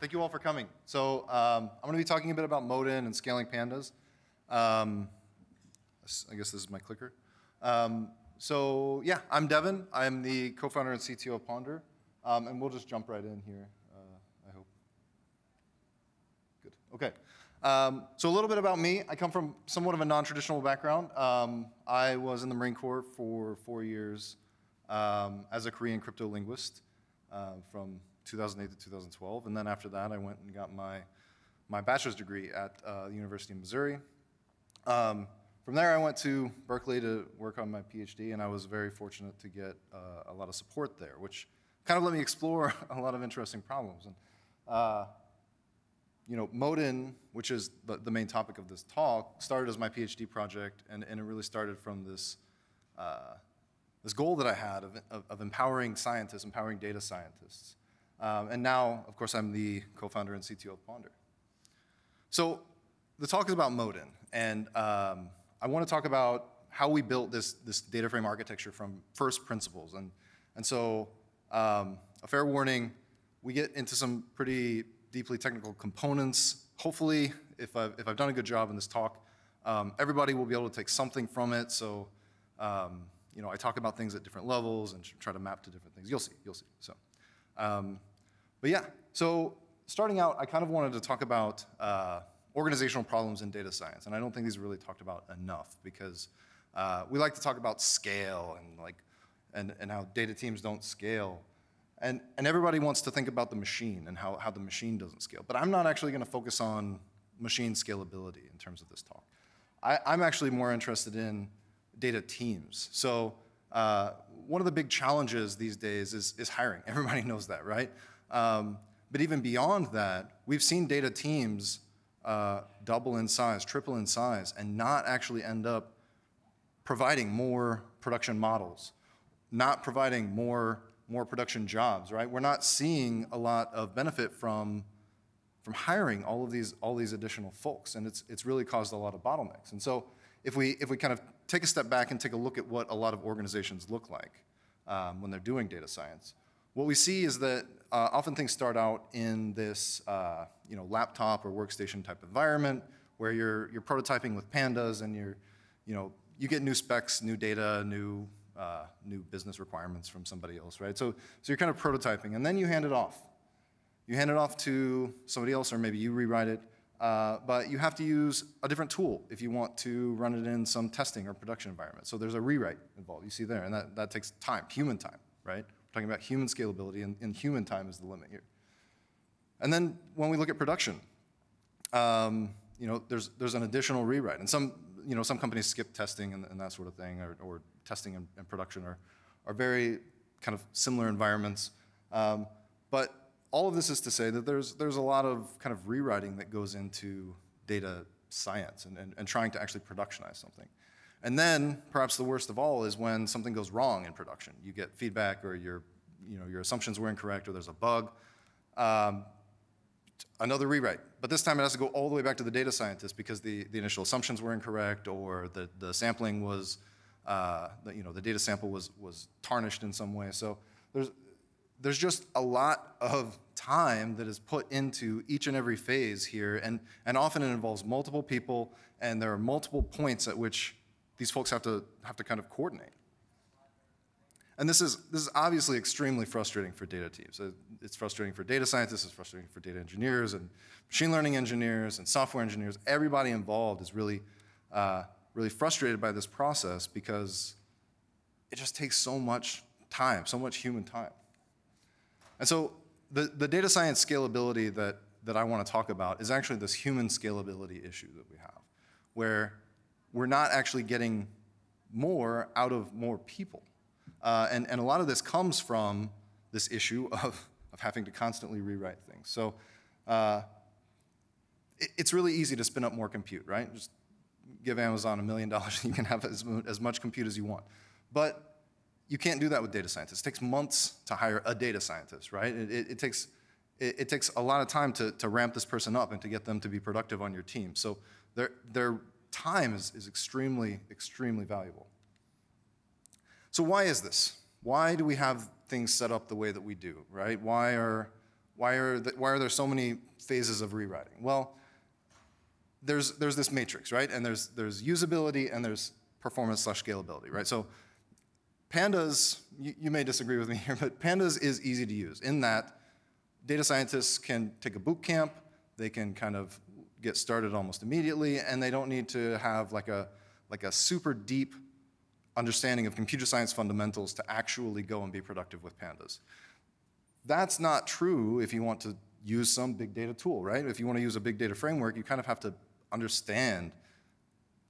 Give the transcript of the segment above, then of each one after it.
Thank you all for coming. So um, I'm going to be talking a bit about Modin and scaling pandas. Um, I guess this is my clicker. Um, so yeah, I'm Devin. I'm the co-founder and CTO of Ponder. Um, and we'll just jump right in here, uh, I hope. Good, okay. Um, so a little bit about me. I come from somewhat of a non-traditional background. Um, I was in the Marine Corps for four years as a Korean crypto linguist uh, from 2008 to 2012. And then after that, I went and got my, my bachelor's degree at uh, the University of Missouri. Um, from there, I went to Berkeley to work on my PhD, and I was very fortunate to get uh, a lot of support there, which kind of let me explore a lot of interesting problems. And, uh, you know, Modin, which is the, the, main topic of this talk, started as my PhD project, and, and it really started from this, uh, this goal that I had of, of, of, empowering scientists, empowering data scientists. Um, and now, of course, I'm the co-founder and CTO of Ponder. So the talk is about Modin, and um, I want to talk about how we built this, this data frame architecture from first principles. And, and so um, a fair warning, we get into some pretty deeply technical components. Hopefully, if I've, if I've done a good job in this talk, um, everybody will be able to take something from it. So, um, you know, I talk about things at different levels and try to map to different things. You'll see, you'll see. So, um, but yeah, so starting out, I kind of wanted to talk about uh, organizational problems in data science, and I don't think these are really talked about enough because uh, we like to talk about scale and like and, and how data teams don't scale. And, and everybody wants to think about the machine and how, how the machine doesn't scale. But I'm not actually going to focus on machine scalability in terms of this talk. I, am actually more interested in data teams. So uh, one of the big challenges these days is, is hiring. Everybody knows that, right? Um, but even beyond that, we've seen data teams uh, double in size, triple in size, and not actually end up providing more production models, not providing more, more production jobs, right? We're not seeing a lot of benefit from, from hiring all of these, all these additional folks, and it's, it's really caused a lot of bottlenecks. And so if we, if we kind of take a step back and take a look at what a lot of organizations look like um, when they're doing data science, what we see is that uh, often things start out in this uh, you know, laptop or workstation type environment where you're, you're prototyping with pandas and you're, you know, you get new specs, new data, new, uh, new business requirements from somebody else, right? So, so you're kind of prototyping and then you hand it off. You hand it off to somebody else or maybe you rewrite it, uh, but you have to use a different tool if you want to run it in some testing or production environment. So there's a rewrite involved, you see there, and that, that takes time, human time, right? Talking about human scalability, and, and human time is the limit here. And then when we look at production, um, you know, there's, there's an additional rewrite. And some, you know, some companies skip testing and, and that sort of thing, or, or testing and, and, production are, are very kind of similar environments. Um, but all of this is to say that there's, there's a lot of kind of rewriting that goes into data science and, and, and trying to actually productionize something. And then, perhaps the worst of all is when something goes wrong in production. You get feedback or your, you know, your assumptions were incorrect or there's a bug. Um, another rewrite. But this time it has to go all the way back to the data scientist because the, the initial assumptions were incorrect or the, the sampling was, uh, the, you know, the data sample was, was tarnished in some way. So there's, there's just a lot of time that is put into each and every phase here, and, and often it involves multiple people, and there are multiple points at which these folks have to, have to kind of coordinate. And this is, this is obviously extremely frustrating for data teams. It's frustrating for data scientists, it's frustrating for data engineers and machine learning engineers and software engineers. Everybody involved is really, uh, really frustrated by this process because it just takes so much time, so much human time. And so the, the data science scalability that, that I want to talk about is actually this human scalability issue that we have, where we're not actually getting more out of more people. Uh, and, and a lot of this comes from this issue of, of having to constantly rewrite things. So uh, it, it's really easy to spin up more compute, right? Just give Amazon a million dollars and you can have as, as much compute as you want. But you can't do that with data scientists. It takes months to hire a data scientist, right? It, it, it takes, it, takes a lot of time to, to ramp this person up and to get them to be productive on your team. So they're, they're time is, is extremely, extremely valuable. So why is this? Why do we have things set up the way that we do, right? Why are, Why are, the, why are there so many phases of rewriting? Well, there's, there's this matrix, right? And there's, there's usability and there's performance slash scalability, right? So pandas, you, you may disagree with me here, but pandas is easy to use in that data scientists can take a boot camp, they can kind of get started almost immediately, and they don't need to have like a, like a super deep understanding of computer science fundamentals to actually go and be productive with pandas. That's not true if you want to use some big data tool, right? If you want to use a big data framework, you kind of have to understand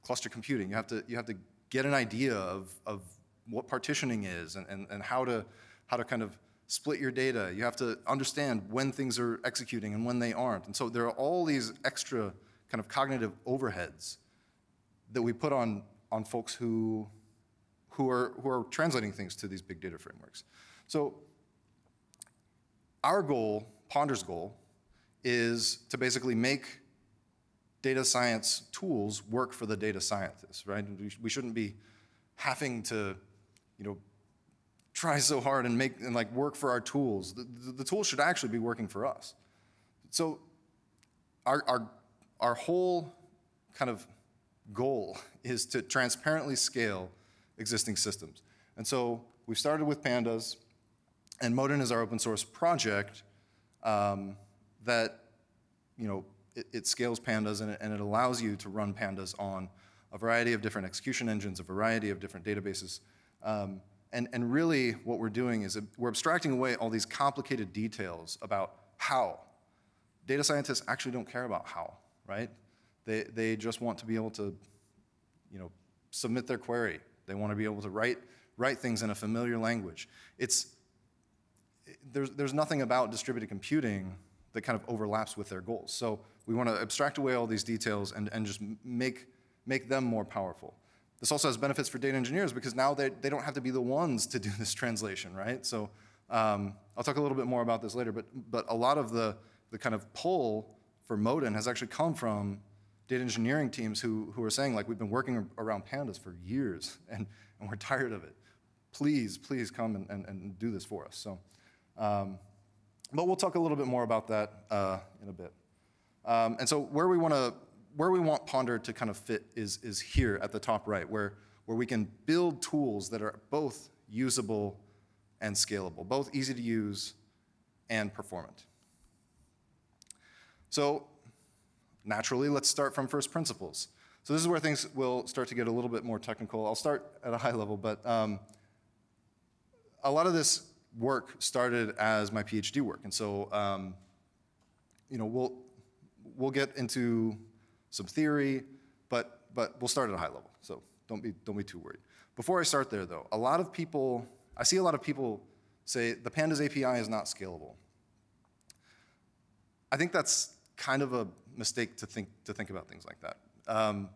cluster computing. You have to, you have to get an idea of, of what partitioning is and, and, and how, to, how to kind of split your data. You have to understand when things are executing and when they aren't. And so there are all these extra kind of cognitive overheads that we put on, on folks who, who, are, who are translating things to these big data frameworks. So our goal, Ponder's goal, is to basically make data science tools work for the data scientists, right? We shouldn't be having to, you know, try so hard and make and like work for our tools. The, the, the tools should actually be working for us. So our, our, our whole kind of goal is to transparently scale existing systems. And so we've started with pandas, and Modin is our open source project um, that, you know, it, it scales pandas and it, and it, allows you to run pandas on a variety of different execution engines, a variety of different databases. Um, and, and really what we're doing is we're abstracting away all these complicated details about how. Data scientists actually don't care about how, right? They, they just want to be able to, you know, submit their query. They want to be able to write, write things in a familiar language. It's, there's, there's nothing about distributed computing that kind of overlaps with their goals. So we want to abstract away all these details and, and just make, make them more powerful. This also has benefits for data engineers because now they, they don't have to be the ones to do this translation, right? So um, I'll talk a little bit more about this later, but, but a lot of the, the kind of pull for Modin has actually come from data engineering teams who, who are saying, like, we've been working around pandas for years and, and we're tired of it. Please, please come and, and, and do this for us. So, um, but we'll talk a little bit more about that uh, in a bit. Um, and so where we want to where we want Ponder to kind of fit is, is here at the top right, where, where we can build tools that are both usable and scalable, both easy to use and performant. So naturally, let's start from first principles. So this is where things will start to get a little bit more technical. I'll start at a high level, but um, a lot of this work started as my PhD work. And so, um, you know, we'll, we'll get into some theory, but, but we'll start at a high level. So don't be, don't be too worried. Before I start there though, a lot of people, I see a lot of people say the Pandas API is not scalable. I think that's kind of a mistake to think, to think about things like that. Um,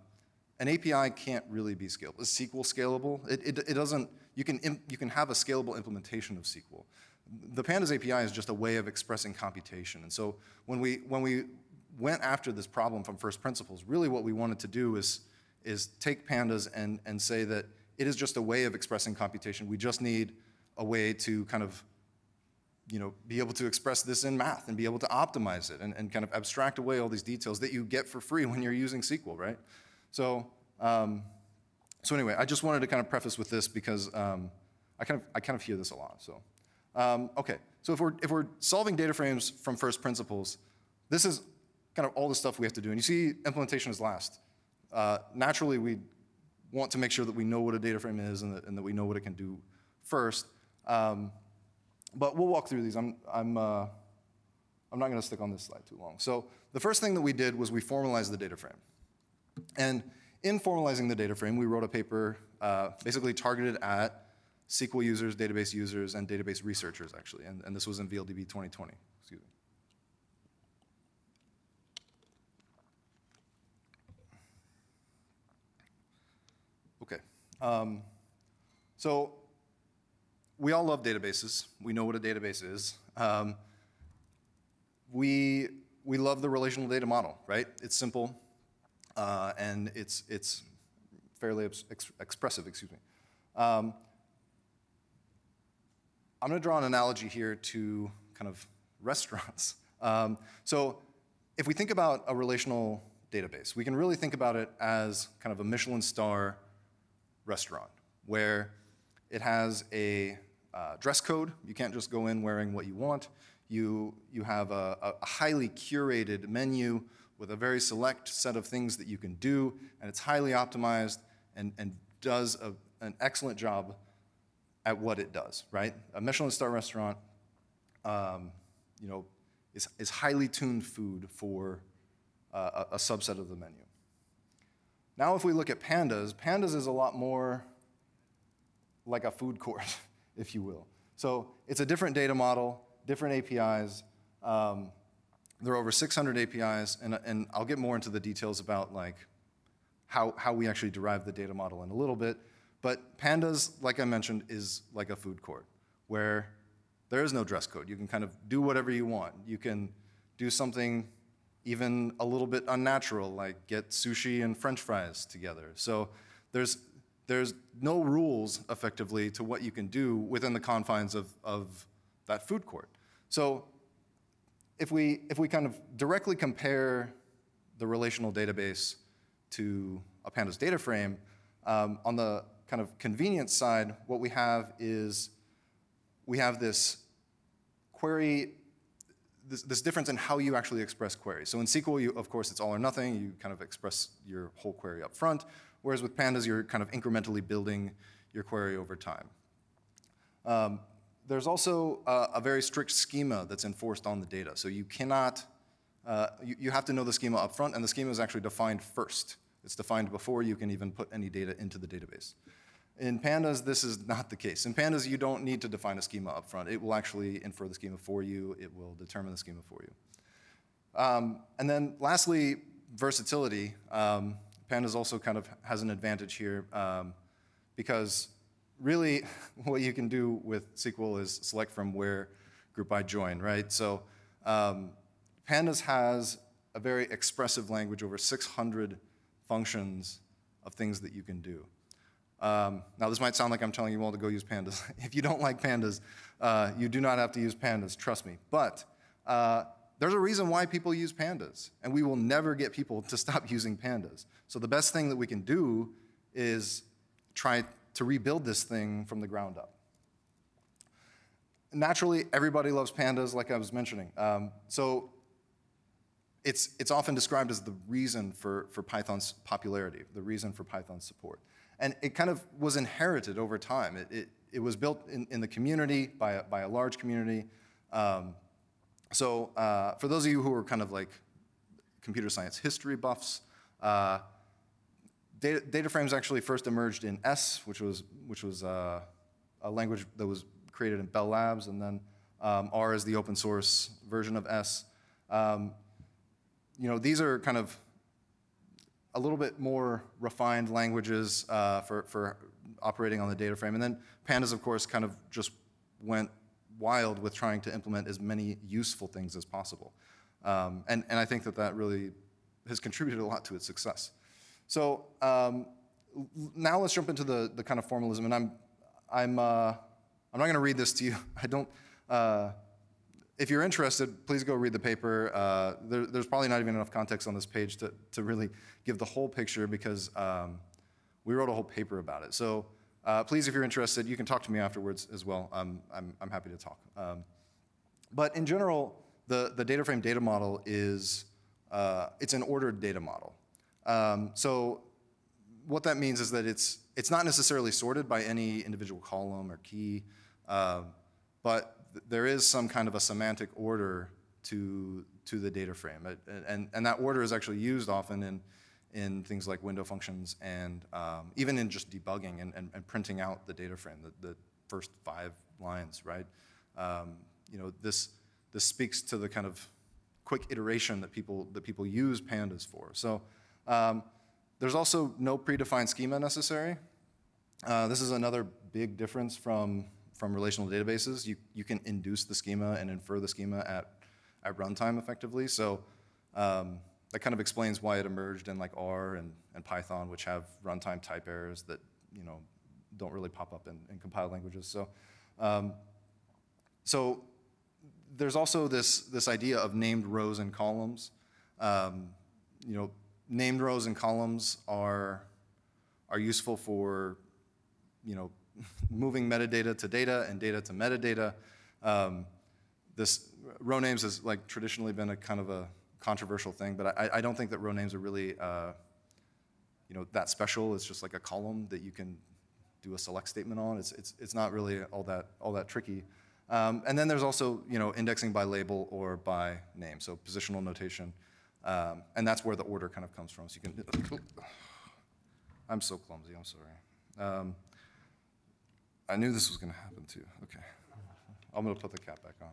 an API can't really be scalable. Is SQL scalable? It, it, it doesn't, you can, you can have a scalable implementation of SQL. The Pandas API is just a way of expressing computation. And so when we, when we went after this problem from first principles, really what we wanted to do is, is take pandas and, and say that it is just a way of expressing computation. We just need a way to kind of you know, be able to express this in math and be able to optimize it and, and kind of abstract away all these details that you get for free when you're using SQL, right? So, um, so anyway, I just wanted to kind of preface with this because um, I, kind of, I kind of hear this a lot. So, um, okay, so if we're, if we're solving data frames from first principles, this is kind of all the stuff we have to do. And you see implementation is last. Uh, naturally, we want to make sure that we know what a data frame is and that, and that we know what it can do first. Um, but we'll walk through these. I'm, I'm, uh, I'm not going to stick on this slide too long. So the first thing that we did was we formalized the data frame. And in formalizing the data frame, we wrote a paper uh, basically targeted at SQL users, database users, and database researchers, actually. And, and this was in VLDB 2020. Excuse me. Okay. Um, so we all love databases. We know what a database is. Um, we, we love the relational data model, right? It's simple, uh, and it's, it's fairly ex expressive, excuse me. Um, I'm going to draw an analogy here to kind of restaurants. Um, so if we think about a relational database, we can really think about it as kind of a Michelin star restaurant where it has a uh, dress code. You can't just go in wearing what you want. You, you have a, a highly curated menu with a very select set of things that you can do, and it's highly optimized and, and does a, an excellent job at what it does, right? A Michelin star restaurant, um, you know, is, is highly tuned food for uh, a, a subset of the menu. Now, if we look at pandas, pandas is a lot more like a food court, if you will. So it's a different data model, different APIs. Um, there are over 600 APIs, and, and I'll get more into the details about like how, how we actually derive the data model in a little bit. But pandas, like I mentioned, is like a food court where there is no dress code. You can kind of do whatever you want. You can do something even a little bit unnatural, like get sushi and french fries together. So there's, there's no rules, effectively, to what you can do within the confines of, of that food court. So if we, if we kind of directly compare the relational database to a pandas data frame, um, on the kind of convenience side, what we have is we have this query, this, this difference in how you actually express queries. So in SQL, you, of course, it's all or nothing. You kind of express your whole query up front, whereas with pandas, you're kind of incrementally building your query over time. Um, there's also a, a, very strict schema that's enforced on the data. So you cannot, uh, you, you have to know the schema up front, and the schema is actually defined first. It's defined before you can even put any data into the database. In pandas, this is not the case. In pandas, you don't need to define a schema up front. It will actually infer the schema for you. It will determine the schema for you. Um, and then lastly, versatility. Um, pandas also kind of has an advantage here um, because really what you can do with SQL is select from where group by join, right? So um, pandas has a very expressive language, over 600 functions of things that you can do. Um, now, this might sound like I'm telling you all to go use pandas. if you don't like pandas, uh, you do not have to use pandas, trust me. But uh, there's a reason why people use pandas, and we will never get people to stop using pandas. So the best thing that we can do is try to rebuild this thing from the ground up. Naturally, everybody loves pandas, like I was mentioning. Um, so it's, it's often described as the reason for, for Python's popularity, the reason for Python's support. And it kind of was inherited over time. It, it, it was built in, in the community by a, by a large community. Um, so uh, for those of you who are kind of like computer science history buffs, uh, data, data, frames actually first emerged in S, which was, which was uh, a language that was created in Bell Labs, and then um, R is the open source version of S. Um, you know, these are kind of a little bit more refined languages uh, for, for operating on the data frame. And then pandas, of course, kind of just went wild with trying to implement as many useful things as possible. Um, and, and I think that that really has contributed a lot to its success. So um, now let's jump into the, the kind of formalism. And I'm, I'm, uh, I'm not going to read this to you. I don't, uh, if you're interested, please go read the paper. Uh, there, there's probably not even enough context on this page to, to really give the whole picture because um, we wrote a whole paper about it. So uh, please, if you're interested, you can talk to me afterwards as well. I'm, I'm, I'm happy to talk. Um, but in general, the, the data frame data model is, uh, it's an ordered data model. Um, so what that means is that it's, it's not necessarily sorted by any individual column or key, uh, there is some kind of a semantic order to, to the data frame. It, and, and that order is actually used often in, in things like window functions and um, even in just debugging and, and, and, printing out the data frame, the, the first five lines, right? Um, you know, this, this speaks to the kind of quick iteration that people, that people use pandas for. So um, there's also no predefined schema necessary. Uh, this is another big difference from from relational databases, you, you can induce the schema and infer the schema at, at runtime effectively. So um, that kind of explains why it emerged in like R and, and Python, which have runtime type errors that you know don't really pop up in, in compiled languages. So, um, so there's also this, this idea of named rows and columns. Um, you know, named rows and columns are, are useful for, you know, moving metadata to data and data to metadata. Um, this row names has like traditionally been a kind of a controversial thing, but I, I don't think that row names are really, uh, you know, that special. It's just like a column that you can do a select statement on. It's, it's, it's not really all that, all that tricky. Um, and then there's also, you know, indexing by label or by name, so positional notation. Um, and that's where the order kind of comes from. So you can, I'm so clumsy, I'm sorry. Um, I knew this was gonna happen too, okay. I'm gonna put the cap back on.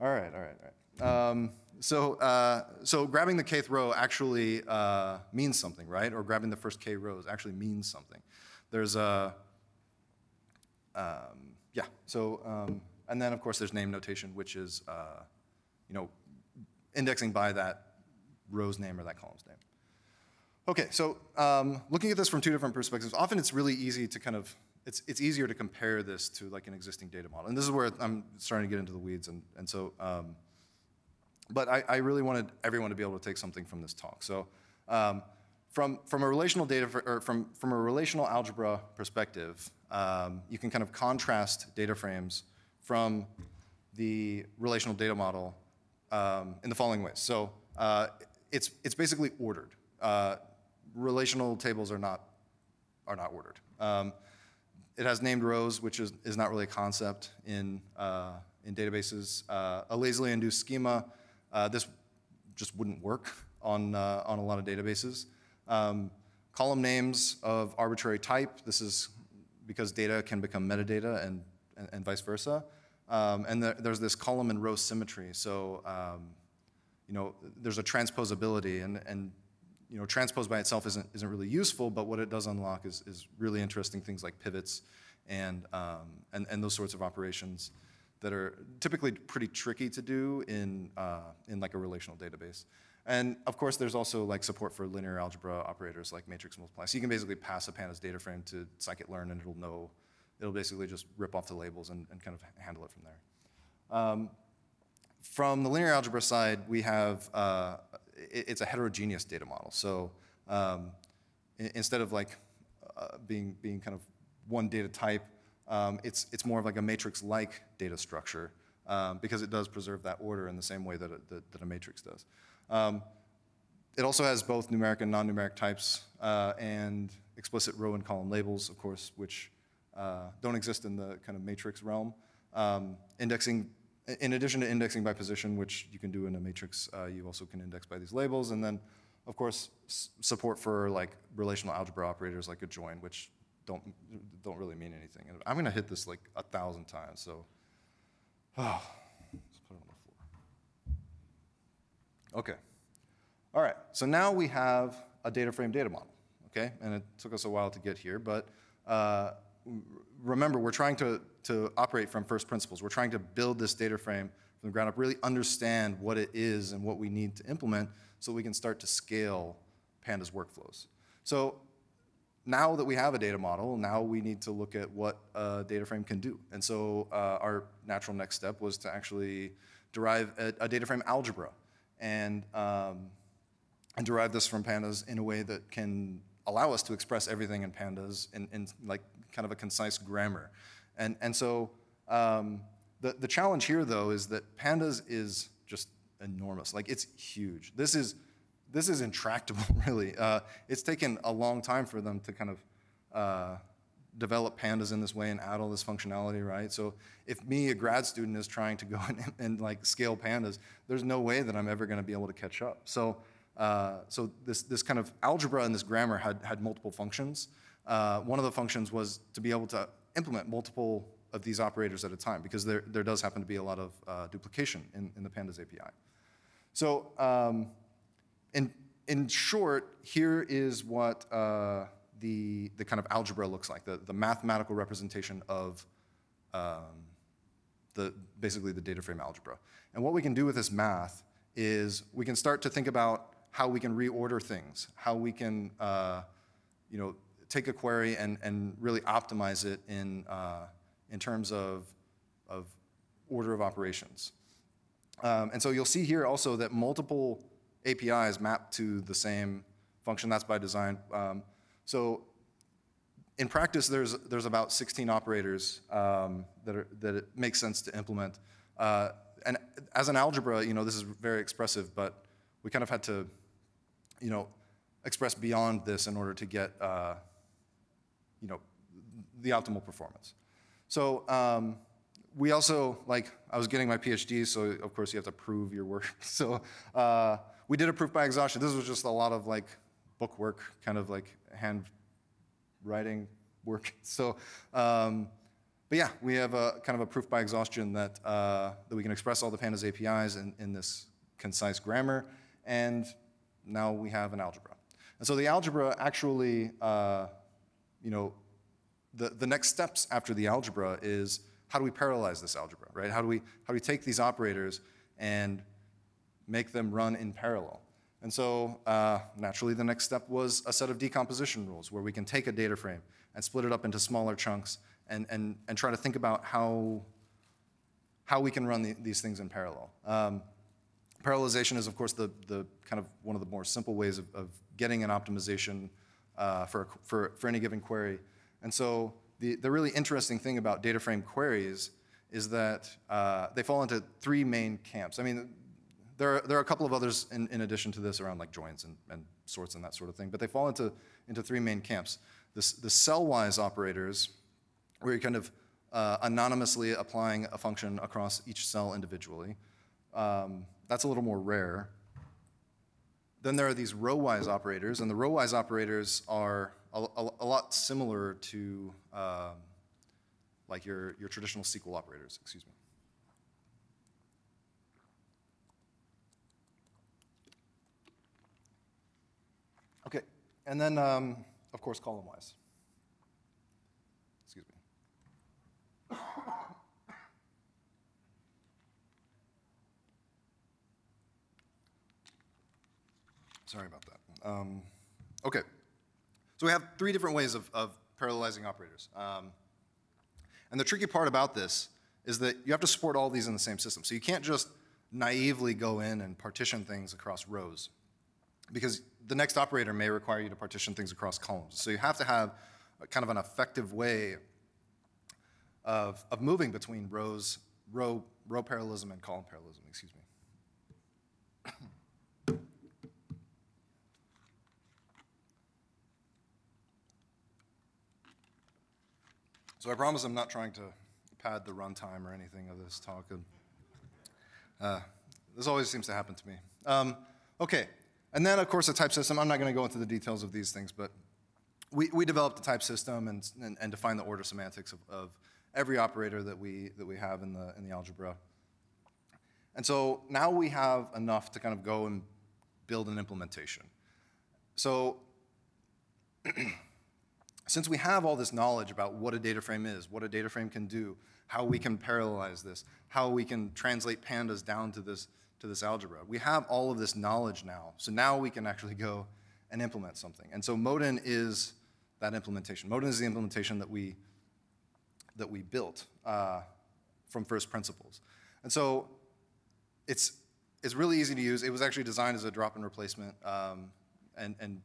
All right, all right, all right. Um, so, uh, so grabbing the kth row actually uh, means something, right? Or grabbing the first k rows actually means something. There's a, um, yeah, so, um, and then of course there's name notation, which is, uh, you know, indexing by that row's name or that column's name. Okay, so um, looking at this from two different perspectives, often it's really easy to kind of, it's, it's easier to compare this to like an existing data model. And this is where I'm starting to get into the weeds. And, and so, um, but I, I, really wanted everyone to be able to take something from this talk. So um, from, from a relational data, for, or from, from a relational algebra perspective, um, you can kind of contrast data frames from the relational data model um, in the following ways. So uh, it's, it's basically ordered. Uh, relational tables are not, are not ordered. Um, it has named rows, which is, is not really a concept in, uh, in databases. Uh, a lazily induced schema, uh, this just wouldn't work on, uh, on a lot of databases. Um, column names of arbitrary type, this is because data can become metadata and, and, and vice versa. Um, and the, there's this column and row symmetry. So, um, you know, there's a transposability, and, and you know, transpose by itself isn't, isn't really useful, but what it does unlock is, is really interesting things like pivots and, um, and, and those sorts of operations that are typically pretty tricky to do in, uh, in like a relational database. And of course, there's also like support for linear algebra operators like matrix multiply. So you can basically pass a pandas data frame to scikit-learn and it'll know, it'll basically just rip off the labels and, and kind of handle it from there. Um, from the linear algebra side, we have, uh, it, it's a heterogeneous data model. So um, instead of like uh, being, being kind of one data type, um, it's, it's more of like a matrix-like data structure um, because it does preserve that order in the same way that, it, that, that a matrix does. Um, it also has both numeric and non-numeric types uh, and explicit row and column labels, of course, which uh, don't exist in the kind of matrix realm. Um, indexing, in addition to indexing by position, which you can do in a matrix, uh, you also can index by these labels. And then, of course, support for like relational algebra operators like a join, which don't, don't really mean anything. And I'm going to hit this like a thousand times, so. Oh. Let's put it on the floor. Okay. All right, so now we have a data frame data model, okay? And it took us a while to get here, but uh, remember, we're trying to, to operate from first principles. We're trying to build this data frame from the ground up, really understand what it is and what we need to implement so we can start to scale Pandas workflows. So now that we have a data model, now we need to look at what a data frame can do. And so uh, our natural next step was to actually derive a, a data frame algebra and, um, and derive this from pandas in a way that can allow us to express everything in pandas in, in like kind of a concise grammar. And, and so um, the, the challenge here though is that pandas is just enormous. Like it's huge. This is, this is intractable really. Uh, it's taken a long time for them to kind of uh, develop pandas in this way and add all this functionality, right? So if me, a grad student, is trying to go and, and like scale pandas, there's no way that I'm ever going to be able to catch up. So, uh, so this, this kind of algebra and this grammar had, had multiple functions. Uh, one of the functions was to be able to implement multiple of these operators at a time because there, there does happen to be a lot of uh, duplication in, in the pandas API. So um, in, in short, here is what uh, the, the kind of algebra looks like, the, the mathematical representation of um, the, basically the data frame algebra. And what we can do with this math is we can start to think about how we can reorder things, how we can uh, you know, take a query and, and really optimize it in, uh, in terms of, of order of operations. Um, and so you'll see here also that multiple APIs map to the same function. That's by design. Um, so in practice, there's, there's about 16 operators um, that, are, that it makes sense to implement. Uh, and as an algebra, you know, this is very expressive, but we kind of had to, you know, express beyond this in order to get, uh, you know, the optimal performance. So um, we also, like, I was getting my PhD, so of course you have to prove your work. So uh, we did a proof by exhaustion. This was just a lot of like book work, kind of like hand writing work. So, um, but yeah, we have a kind of a proof by exhaustion that, uh, that we can express all the pandas APIs in, in this concise grammar, and now we have an algebra. And so the algebra actually, uh, you know, the, the next steps after the algebra is how do we parallelize this algebra, right? How do we, how do we take these operators and make them run in parallel? And so uh, naturally the next step was a set of decomposition rules where we can take a data frame and split it up into smaller chunks and, and, and try to think about how, how we can run the, these things in parallel. Um, parallelization is of course the, the kind of one of the more simple ways of, of getting an optimization uh, for, for, for any given query. And so the, the really interesting thing about data frame queries is that uh, they fall into three main camps. I mean, there are, there are a couple of others in, in addition to this around like joins and, and sorts and that sort of thing, but they fall into, into three main camps. The cell-wise operators, where you're kind of uh, anonymously applying a function across each cell individually. Um, that's a little more rare. Then there are these row-wise operators, and the row-wise operators are a, a, a lot similar to um, like your, your traditional SQL operators, excuse me. Okay, and then, um, of course, column-wise. Excuse me. Sorry about that. Um, okay, so we have three different ways of, of parallelizing operators. Um, and the tricky part about this is that you have to support all these in the same system. So you can't just naively go in and partition things across rows because the next operator may require you to partition things across columns. So you have to have kind of an effective way of, of moving between rows, row, row parallelism and column parallelism, excuse me. So I promise I'm not trying to pad the runtime or anything of this talk. Uh, this always seems to happen to me. Um, okay, and then, of course, the type system. I'm not going to go into the details of these things, but we, we developed the type system and, and, and defined the order semantics of, of, every operator that we, that we have in the, in the algebra. And so now we have enough to kind of go and build an implementation. So since we have all this knowledge about what a data frame is, what a data frame can do, how we can parallelize this, how we can translate pandas down to this to this algebra. We have all of this knowledge now, so now we can actually go and implement something. And so Modin is that implementation. Modin is the implementation that we, that we built uh, from first principles. And so it's, it's really easy to use. It was actually designed as a drop-in replacement, um, and, and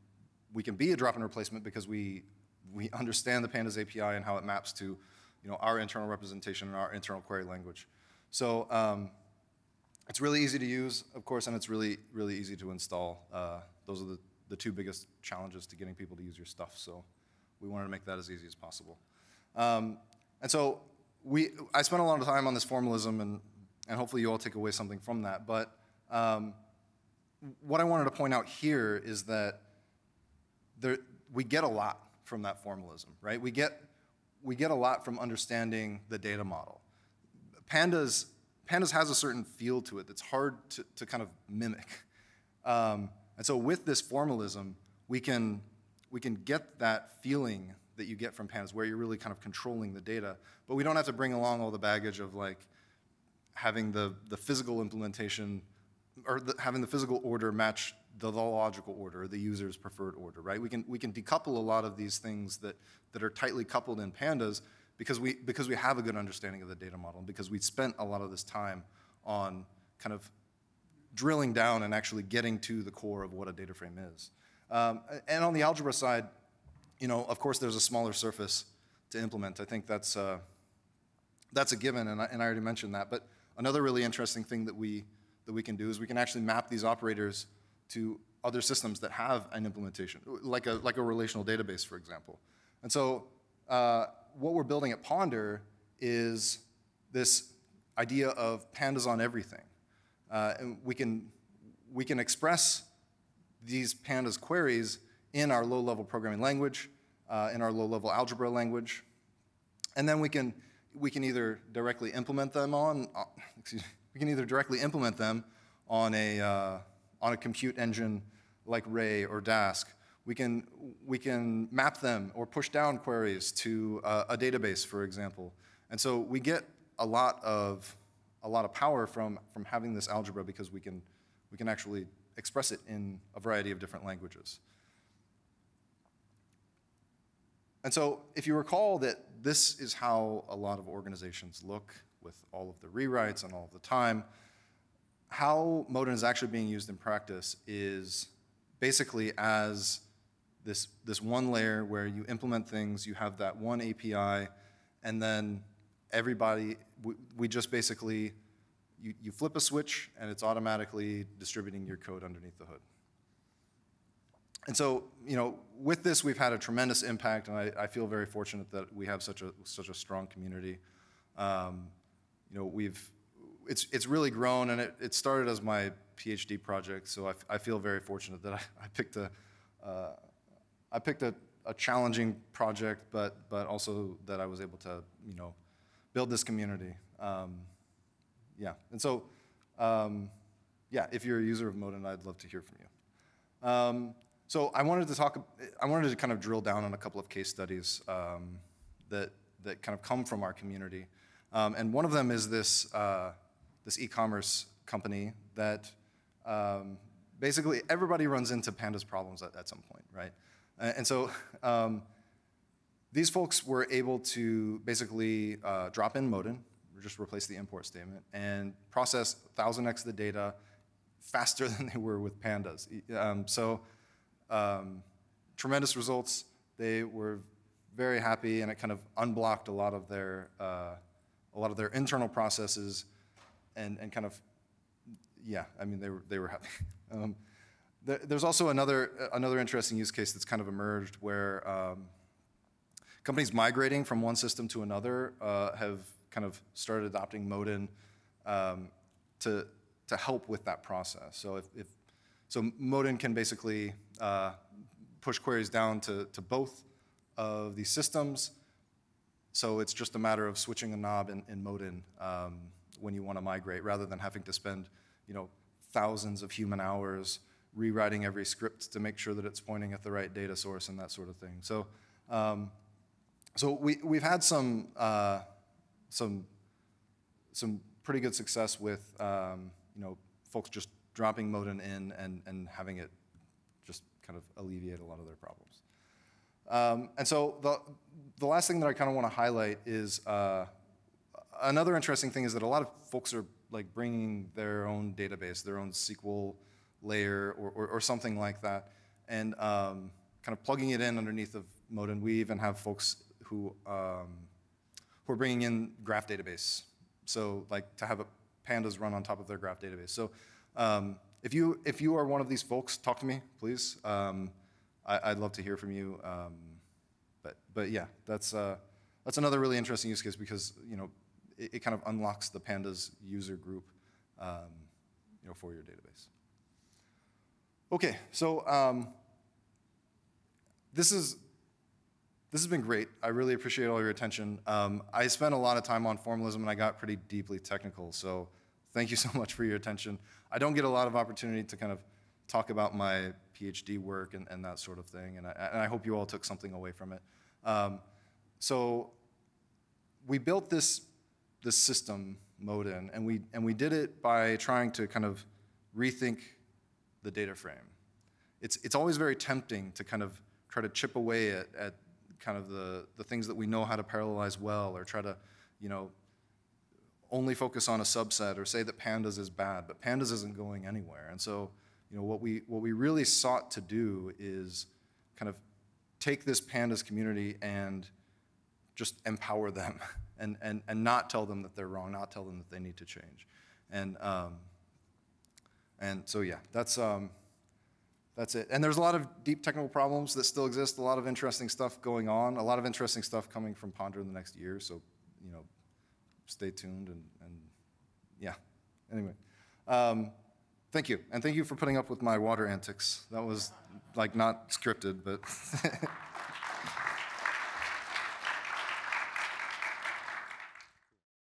we can be a drop-in replacement because we, we understand the Pandas API and how it maps to you know, our internal representation and our internal query language. So um, it's really easy to use, of course, and it's really, really easy to install. Uh, those are the, the two biggest challenges to getting people to use your stuff, so we wanted to make that as easy as possible. Um, and so we, I spent a lot of time on this formalism, and, and hopefully you all take away something from that, but um, what I wanted to point out here is that there, we get a lot from that formalism, right? We get, we get a lot from understanding the data model. Pandas Pandas has a certain feel to it that's hard to, to kind of mimic. Um, and so with this formalism, we can, we can get that feeling that you get from Pandas where you're really kind of controlling the data, but we don't have to bring along all the baggage of like having the, the physical implementation or the, having the physical order match the, logical order, the user's preferred order, right? We can, we can decouple a lot of these things that, that are tightly coupled in pandas because we, because we have a good understanding of the data model, and because we spent a lot of this time on kind of drilling down and actually getting to the core of what a data frame is. Um, and on the algebra side, you know, of course, there's a smaller surface to implement. I think that's, uh, that's a given, and I, and I already mentioned that. But another really interesting thing that we, that we can do is we can actually map these operators to other systems that have an implementation, like a, like a relational database, for example. And so uh, what we're building at Ponder is this idea of pandas on everything. Uh, and we can, we can express these pandas queries in our low-level programming language, uh, in our low-level algebra language, and then we can, we can either directly implement them on, uh, excuse we can either directly implement them on a, uh, on a compute engine like Ray or Dask, we can, we can map them or push down queries to a database, for example. And so we get a lot of, a lot of power from, from having this algebra because we can, we can actually express it in a variety of different languages. And so if you recall that this is how a lot of organizations look with all of the rewrites and all of the time, how Modin is actually being used in practice is basically as this, this one layer where you implement things, you have that one API, and then everybody, we, we just basically, you, you flip a switch and it's automatically distributing your code underneath the hood. And so, you know, with this, we've had a tremendous impact, and I, I feel very fortunate that we have such a such a strong community. Um, you know, we've it's it's really grown, and it, it started as my PhD project, so I, I feel very fortunate that I, I picked a uh, I picked a, a challenging project, but, but also that I was able to, you know, build this community. Um, yeah, and so, um, yeah, if you're a user of Modin, I'd love to hear from you. Um, so I wanted to talk, I wanted to kind of drill down on a couple of case studies um, that, that kind of come from our community. Um, and one of them is this, uh, this e-commerce company that um, basically everybody runs into pandas problems at, at some point, right? And so um, these folks were able to basically uh, drop in Modin, just replace the import statement, and process 1,000x the data faster than they were with pandas. Um, so um, tremendous results. They were very happy, and it kind of unblocked a lot of their uh, a lot of their internal processes, and and kind of yeah, I mean they were they were happy. um, there's also another, another interesting use case that's kind of emerged where um, companies migrating from one system to another uh, have kind of started adopting Modin um, to, to help with that process. So if, if so Modin can basically uh, push queries down to, to both of these systems. So it's just a matter of switching a knob in, in Modin um, when you want to migrate rather than having to spend you know, thousands of human hours rewriting every script to make sure that it's pointing at the right data source and that sort of thing. So, um, so we, we've had some, uh, some, some pretty good success with um, you know, folks just dropping Modin in and, and having it just kind of alleviate a lot of their problems. Um, and so the, the last thing that I kind of want to highlight is uh, another interesting thing is that a lot of folks are like bringing their own database, their own SQL layer or, or, or something like that, and um, kind of plugging it in underneath of Modin. Weave, and have folks who, um, who are bringing in graph database. So like to have a pandas run on top of their graph database. So um, if, you, if you are one of these folks, talk to me, please. Um, I, would love to hear from you. Um, but, but yeah, that's, uh, that's another really interesting use case because you know, it, it kind of unlocks the pandas user group um, you know, for your database. Okay, so um, this is this has been great. I really appreciate all your attention. Um, I spent a lot of time on formalism and I got pretty deeply technical, so thank you so much for your attention. I don't get a lot of opportunity to kind of talk about my PhD work and, and that sort of thing, and I, and I, hope you all took something away from it. Um, so we built this, this system, Modin, and we, and we did it by trying to kind of rethink the data frame. It's, it's always very tempting to kind of try to chip away at, at kind of the, the things that we know how to parallelize well or try to, you know, only focus on a subset or say that pandas is bad, but pandas isn't going anywhere. And so, you know, what we, what we really sought to do is kind of take this pandas community and just empower them and, and, and not tell them that they're wrong, not tell them that they need to change. And, um, and so, yeah, that's, um, that's it. And there's a lot of deep technical problems that still exist, a lot of interesting stuff going on, a lot of interesting stuff coming from Ponder in the next year. So, you know, stay tuned and, and yeah. Anyway, um, thank you. And thank you for putting up with my water antics. That was like not scripted, but